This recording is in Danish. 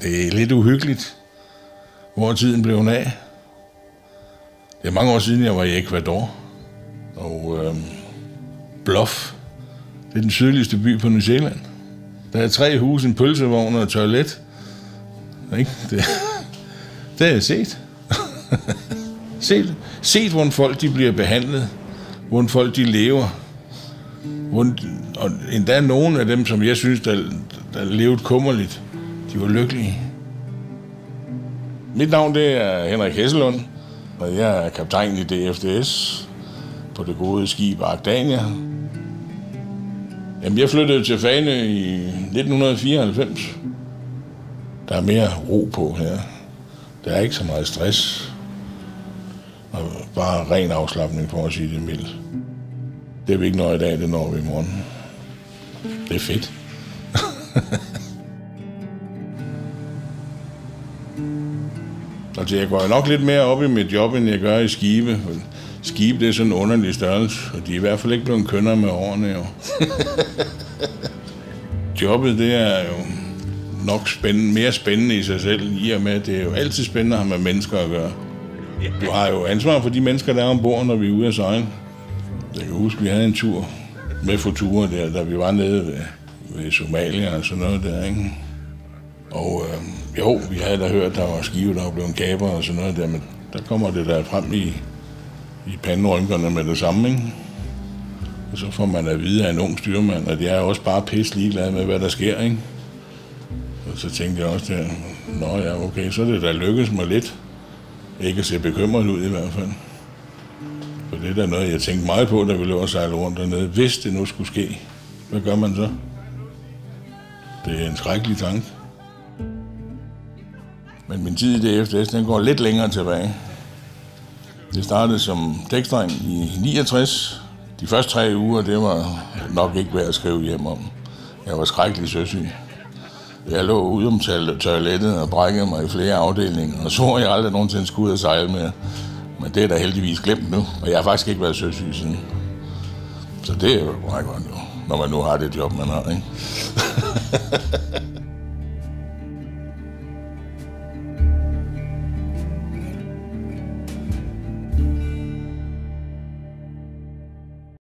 Det er lidt uhyggeligt, hvor tiden blev af. Det er mange år siden, jeg var i Ecuador. Og øh, Bluff, det er den sydligste by på New Zealand. Der er tre huse, en pølsevogn og et toilet. Ikke? Det, det har jeg set. set. Set, hvordan folk de bliver behandlet. Hvordan folk de lever. Hvordan, og endda nogle af dem, som jeg synes, der, der levede kummerligt, de var lykkelige. Mit navn det er Henrik Hesselund, og jeg er kaptajn i DFDS på det gode skib Arcdania. Jamen, jeg flyttede til Fane i 1994. Der er mere ro på her. Der er ikke så meget stress. Og bare ren afslappning, for at sige det mildt. Det er vi ikke når i dag, det når vi i morgen. Det er fedt. altså, jeg går nok lidt mere op i mit job, end jeg gør i skibe. Skibe, det er sådan en underlig størrelse, og de er i hvert fald ikke blevet kønner med årene, jo. Jobbet, det er jo nok spændende, mere spændende i sig selv, i og med, at det er jo altid spændende at have med mennesker at gøre. Du har jo ansvar for de mennesker, der er ombord, når vi er ude at sejle. Jeg kan huske, vi havde en tur med Futura der, da vi var nede ved, ved Somalia og sådan noget der, ikke? Og øh, jo, vi havde da hørt, at der var skive, der var blevet kaber og sådan noget der, men der kommer det der frem i, i panderynkerne med det samme, ikke? Og så får man at vide af en ung styrmand, at jeg er også bare pisse ligeglad med, hvad der sker, ikke? Og så tænkte jeg også der, nå ja, okay, så er det da lykkedes mig lidt. Ikke at se bekymret ud i hvert fald. For det er da noget, jeg tænkte meget på, da vi lå og sejle rundt dernede. Hvis det nu skulle ske, hvad gør man så? Det er en skrækkelig tanke. Men min tid i DFDS, den går lidt længere tilbage. Det startede som dækstreng i 69. De første tre uger, det var nok ikke værd at skrive hjem om. Jeg var skrækkelig søsyg. Jeg lå ude om toilettet og brækkede mig i flere afdelinger, og så jeg aldrig nogensinde skulle ud og sejle med. Men det er da heldigvis glemt nu, og jeg har faktisk ikke været søsyg siden. Så det er jo meget godt, jo, når man nu har det job, man har, ikke?